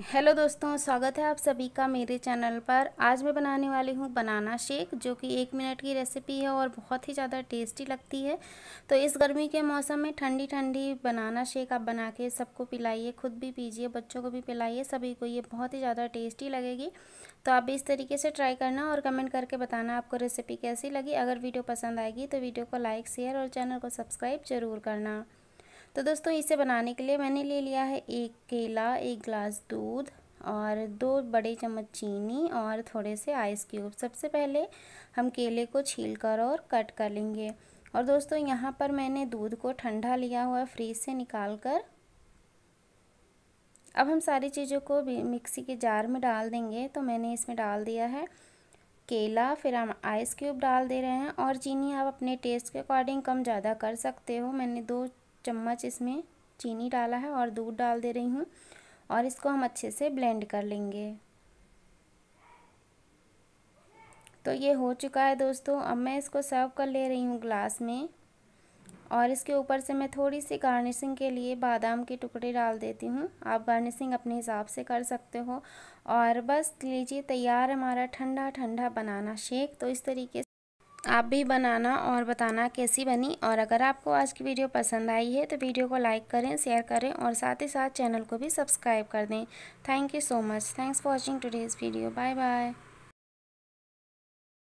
Hello दोस्तों, स्वागत है आप सभी का मेरे चैनल पर। आज मैं बनाने वाली हूँ बनाना शेक, जो कि एक मिनट की रेसिपी है और बहुत ही ज़्यादा टेस्टी लगती है। तो इस गर्मी के मौसम में ठंडी ठंडी बनाना शेक आप बना के सबको पिलाइए, खुद भी पीजिए, बच्चों को भी पिलाइए, सभी को ये बहुत ही ज़्यादा टेस्टी लगेगी। तो आप भी इस तरीके से ट्राई करना और कमेंट करके बताना आपको रेसिपी कैसी लगी। अगर वीडियो पसंद आएगी तो वीडियो को लाइक शेयर और चैनल को सब्सक्राइब ज़रूर करना। तो दोस्तों, इसे बनाने के लिए मैंने ले लिया है एक केला, एक गिलास दूध और दो बड़े चम्मच चीनी और थोड़े से आइस क्यूब सबसे पहले हम केले को छील कर और कट कर लेंगे। और दोस्तों, यहाँ पर मैंने दूध को ठंडा लिया हुआ फ्रीज से निकाल कर अब हम सारी चीज़ों को मिक्सी के जार में डाल देंगे। तो मैंने इसमें डाल दिया है केला, फिर हम आइस क्यूब डाल दे रहे हैं और चीनी आप अपने टेस्ट के अकॉर्डिंग कम ज़्यादा कर सकते हो। मैंने दो चम्मच इसमें चीनी डाला है और दूध डाल दे रही हूँ और इसको हम अच्छे से ब्लेंड कर लेंगे। तो ये हो चुका है दोस्तों। अब मैं इसको सर्व कर ले रही हूँ ग्लास में और इसके ऊपर से मैं थोड़ी सी गार्निशिंग के लिए बादाम के टुकड़े डाल देती हूँ। आप गार्निशिंग अपने हिसाब से कर सकते हो। और बस लीजिए, तैयार हमारा ठंडा ठंडा बनाना शेक। तो इस तरीके आप भी बनाना और बताना कैसी बनी। और अगर आपको आज की वीडियो पसंद आई है तो वीडियो को लाइक करें, शेयर करें और साथ ही साथ चैनल को भी सब्सक्राइब कर दें। Thank you so much. Thanks for watching today's video. Bye bye.